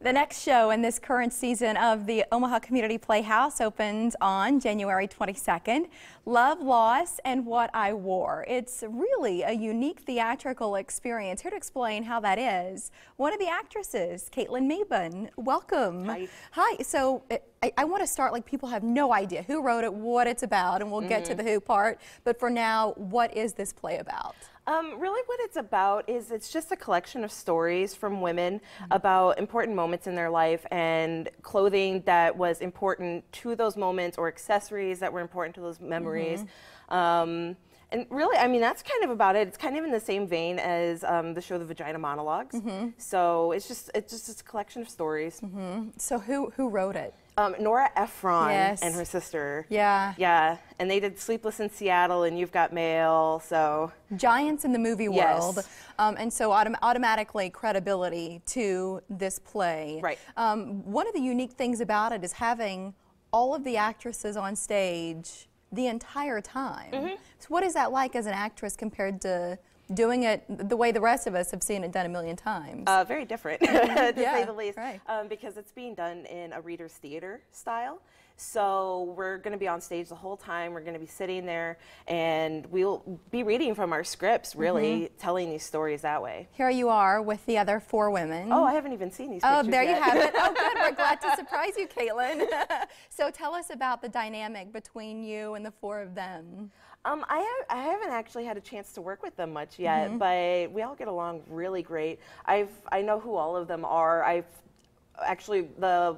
The next show in this current season of the Omaha Community Playhouse opens on January 22nd. Love, Loss, and What I Wore. It's really a unique theatrical experience. Here to explain how that is, one of the actresses, Caitlin Mabon. Welcome. Hi. Hi. So I, I want to start like people have no idea who wrote it, what it's about, and we'll get to mm-hmm. the who part. But for now, what is this play about? Um, really, what it's about is it's just a collection of stories from women about important moments in their life and clothing that was important to those moments or accessories that were important to those memories. Um, and really, I mean, that's kind of about it. It's kind of in the same vein as um, the show The Vagina Monologues. So it's just it's just it's a collection of stories. So who who wrote it? Um, Nora Ephron Yes. and her sister. Yeah. Yeah, and they did Sleepless in Seattle and You've Got Mail. So giants in the movie Yes. world, um, and so autom- automatically credibility to this play. Right. Um, one of the unique things about it is having all of the actresses on stage the entire time. Mm-hmm. So, what is that like as an actress compared to doing it the way the rest of us have seen it done a million times? Uh, very different, to Yeah, say the least, right. um, because it's being done in a reader's theater style. So we're going to be on stage the whole time. We're going to be sitting there, and we'll be reading from our scripts, really Mm-hmm. telling these stories that way. Here you are with the other four women. Oh, I haven't even seen these. Oh, there you have it. Oh, good. We're glad to surprise you, Caitlin. so tell us about the dynamic between you and the four of them. Um, I, have, I haven't actually had a chance to work with them much yet, but we all get along really great. I've I know who all of them are. I've actually the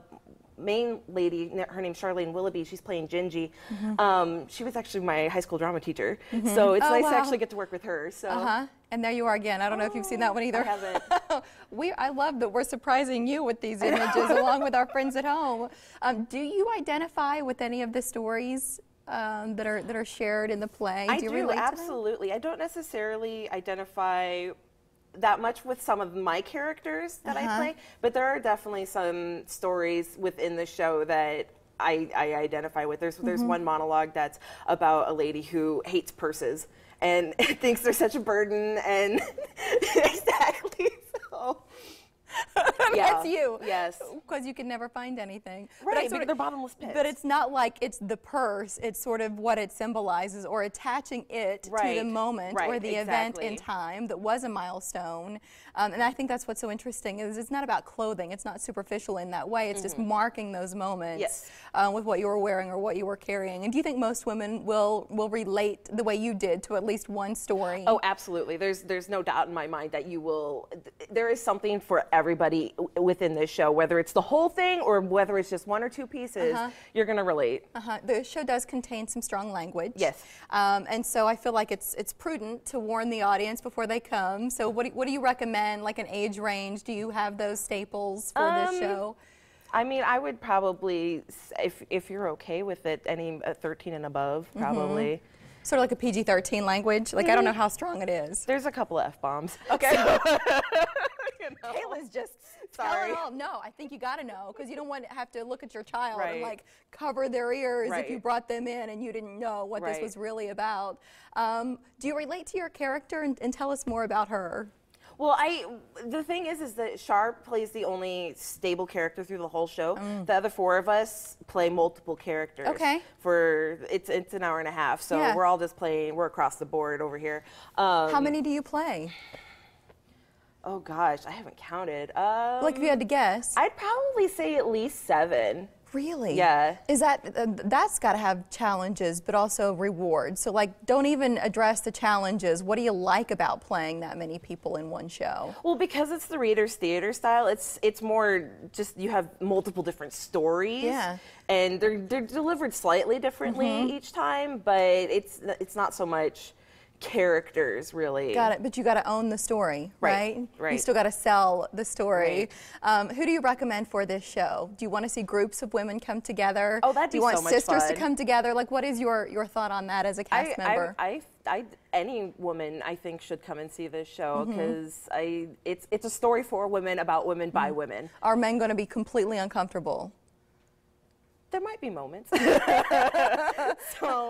main lady, her name's Charlene Willoughby. She's playing Gingy. Um, she was actually my high school drama teacher, so it's Oh, nice wow. to actually get to work with her. So Uh huh. And there you are again. I don't know if you've seen that one either. I haven't. we, I love that we're surprising you with these images along with our friends at home. Um, do you identify with any of the stories um, that are that are shared in the play? I do you do relate to them? absolutely. I don't necessarily identify that much with some of my characters that Uh-huh. I play, but there are definitely some stories within the show that I, I identify with. There's there's Mm-hmm. one monologue that's about a lady who hates purses and thinks they're such a burden, and exactly. yeah, That's you. Yes. Because you can never find anything. But Right, sort of- they're bottomless pits. But it's not like it's the purse. It's sort of what it symbolizes or attaching it to the Right, moment or right, the event in time that was a milestone. Um, and I think that's what's so interesting is it's not about clothing. It's not superficial in that way. It's just marking those moments Mm-hmm. Yes. uh, with what you were wearing or what you were carrying. And do you think most women will will relate the way you did to at least one story? Oh, absolutely. There's there's no doubt in my mind that you will. th- There is something for everybody within this show, whether it's the whole thing or whether it's just one or two pieces. You're gonna relate. Uh-huh. The show does contain some strong language. Yes. Um, and so I feel like it's it's prudent to warn the audience before they come. So what do, what do you recommend, like an age range? Do you have those staples for this Um, show? I mean, I would probably, if if you're okay with it, any uh, 13 and above, Mm-hmm. probably. Sort of like a PG-13 language. Like I don't know Mm-hmm. how strong it is. There's a couple of f bombs. Okay. You know? Caitlin's just Sorry. telling all. No, I think you got to know because you don't want to have to look at your child and like cover their ears if you brought them in and you didn't know what this was really about. Um, do you relate to your character and, and tell us more about her? Well, I the thing is, is that Sharp plays the only stable character through the whole show. The other four of us play multiple characters. Mm. Okay. For it's it's an hour and a half, so Yeah. we're all just playing. We're across the board over here. Um, How many do you play? Oh gosh, I haven't counted. Um, Like if you had to guess. I'd probably say at least seven. Really? Yeah. Is that uh, that's got to have challenges, but also rewards. So like, don't even address the challenges. What do you like about playing that many people in one show? Well, because it's the Reader's Theater style, it's it's more just you have multiple different stories. Yeah. And they're they're delivered slightly differently Mm-hmm. each time, but it's it's not so much characters really. Got it. But you got to own the story, right? Right, You still got to sell the story. Um, who do you recommend for this show? Do you want to see groups of women come together? Oh, that'd Do you want so much sisters to come together? Like, what is your your thought on that as a cast I, member? I, I, I, any woman I think should come and see this show Mm-hmm. because I it's it's a story for women about women by women. Are men going to be completely uncomfortable? There might be moments. so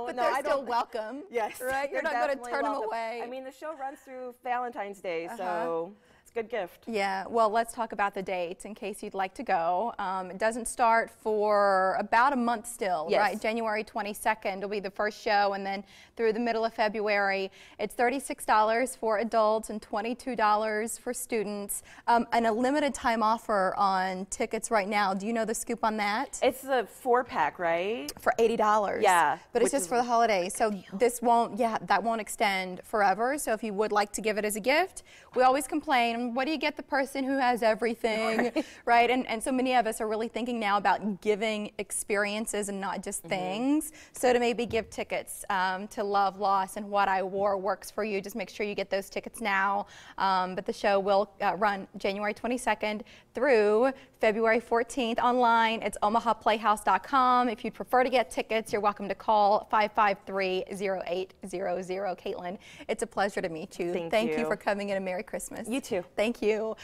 But no, they're I still don't. welcome. Yes, Right? You're not going to turn them away. I mean, the show runs through Valentine's Day, Uh-huh. so It's a good gift. Yeah, well, let's talk about the dates in case you'd like to go. Um, it doesn't start for about a month still, Yes. right? January 22nd will be the first show, and then through the middle of February, it's $36 for adults and $22 for students. Um, and a limited time offer on tickets right now. Do you know the scoop on that? It's a four pack, right? for eighty dollars. Yeah, but it's just for the holidays, so this won't. Yeah, that won't extend forever. So if you would like to give it as a gift, we always complain. What do you get the person who has everything, right? And and so many of us are really thinking now about giving experiences and not just things. So to maybe give tickets um, to Love, Loss, and What I Wore works for you. Just make sure you get those tickets now. Um, but the show will uh, run January 22nd through February 14th online. It's omahaplayhouse.com. If you'd prefer to get tickets, you're welcome to call 553-0800. Caitlin, it's a pleasure to meet you. Thank you you. for coming in and Merry Christmas. You too. Thank you.